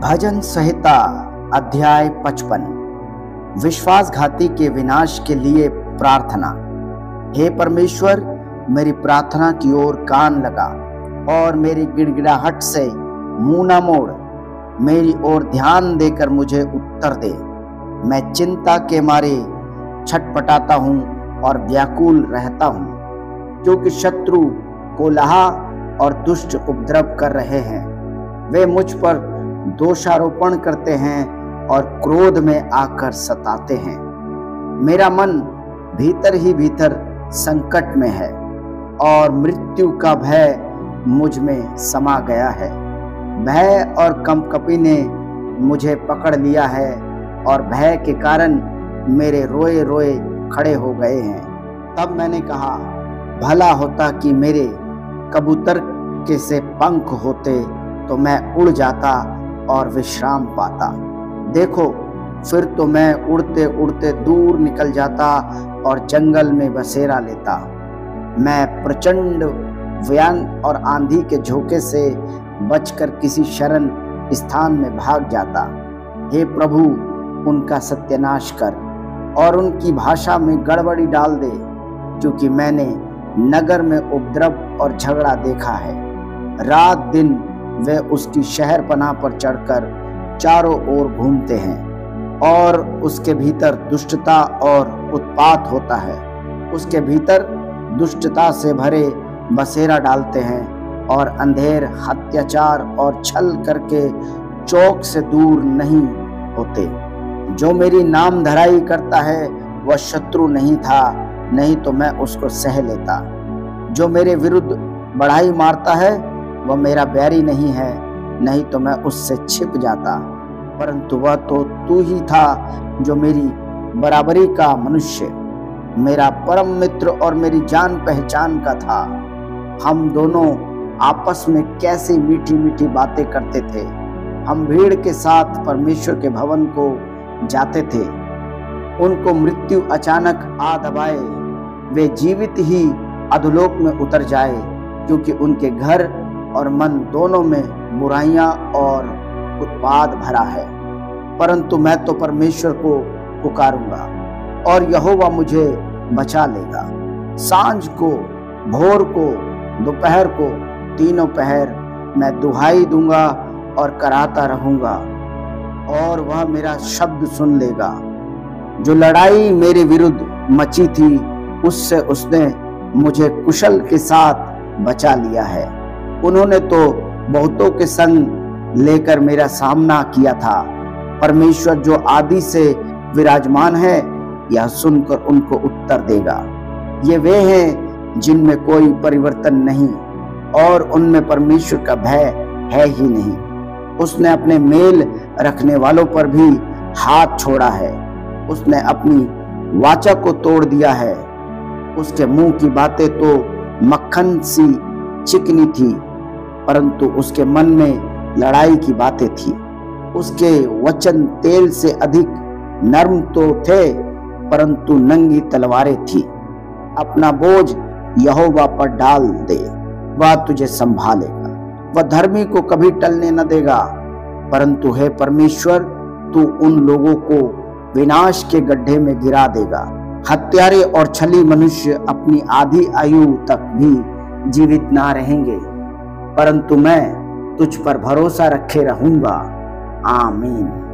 भजन संहिता, अध्याय पचपन। विश्वासघाती के विनाश के लिए प्रार्थना। हे परमेश्वर, मेरी प्रार्थना की ओर कान लगा और मेरी गिड़गिड़ाहट से मुँह न मोड़। मेरी ओर ध्यान देकर मुझे उत्तर दे। मैं चिंता के मारे छटपटाता हूँ और व्याकुल रहता हूँ क्योंकि शत्रु कोलाहा और दुष्ट उपद्रव कर रहे हैं। वे मुझ पर दोषारोपण करते हैं और क्रोध में आकर सताते हैं। मेरा मन भीतर ही भीतर संकट में है और मृत्यु का भय मुझमें समा गया है। भय और कंपकपी ने मुझे पकड़ लिया है और भय के कारण मेरे रोए रोए खड़े हो गए हैं। तब मैंने कहा, भला होता कि मेरे कबूतर के से पंख होते तो मैं उड़ जाता और विश्राम पाता। देखो, फिर तो मैं उड़ते उड़ते दूर निकल जाता और जंगल में बसेरा लेता। मैं प्रचंड व्यान और आंधी के झोंके से बचकर किसी शरण स्थान में भाग जाता। हे प्रभु, उनका सत्यानाश कर और उनकी भाषा में गड़बड़ी डाल दे, क्योंकि मैंने नगर में उपद्रव और झगड़ा देखा है। रात दिन वे उसकी शहर पनाह पर चढ़कर चारों ओर घूमते हैं और उसके भीतर दुष्टता और उत्पात होता है। उसके भीतर दुष्टता से भरे बसेरा डालते हैं और अंधेर अत्याचार और छल करके चौक से दूर नहीं होते। जो मेरी नाम धराई करता है, वह शत्रु नहीं था, नहीं तो मैं उसको सह लेता। जो मेरे विरुद्ध बढ़ाई मारता है वह मेरा बैरी नहीं है, नहीं तो मैं उससे छिप जाता। परंतु वह तो तू ही था जो मेरी बराबरी का मनुष्य, मेरा परम मित्र और मेरी जान पहचान का था। हम दोनों आपस में कैसी मीठी मीठी बातें करते थे। हम भीड़ के साथ परमेश्वर के भवन को जाते थे। उनको मृत्यु अचानक आ दबाए। वे जीवित ही अधोलोक में उतर जाए, क्योंकि उनके घर और मन दोनों में बुराइयाँ और उत्पाद भरा है। परंतु मैं तो परमेश्वर को पुकारूँगा और यहोवा मुझे बचा लेगा। साँझ को, भोर को, दोपहर को तीनों पहर मैं दुहाई दूँगा और कराता रहूँगा और वह मेरा शब्द सुन लेगा। जो लड़ाई मेरे विरुद्ध मची थी, उससे उसने मुझे कुशल के साथ बचा लिया है। उन्होंने तो बहुतों के संग लेकर मेरा सामना किया था। परमेश्वर जो आदि से विराजमान है, यह सुनकर उनको उत्तर देगा। ये वे हैं जिनमें कोई परिवर्तन नहीं और उनमें परमेश्वर का भय है ही नहीं। उसने अपने मेल रखने वालों पर भी हाथ छोड़ा है। उसने अपनी वाचा को तोड़ दिया है। उसके मुँह की बातें तो मक्खन सी चिकनी थी। परंतु उसके मन में लड़ाई की बातें थी। उसके वचन तेल से अधिक नर्म तो थे, परंतु नंगी तलवारें थी। अपना बोझ यहोवा पर डाल दे, वह तुझे संभालेगा। वह धर्मी को कभी टलने न देगा। परंतु हे परमेश्वर, तू उन लोगों को विनाश के गड्ढे में गिरा देगा। हत्यारे और छली मनुष्य अपनी आधी आयु तक भी जीवित ना रहेंगे। परंतु मैं तुझ पर भरोसा रखे रहूँगा। आमीन।